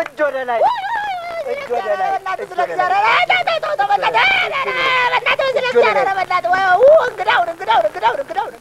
እጅ ወደ ላይ እጅ ወደ እንግዳውን እንግዳውን እንግዳውን እንግዳውን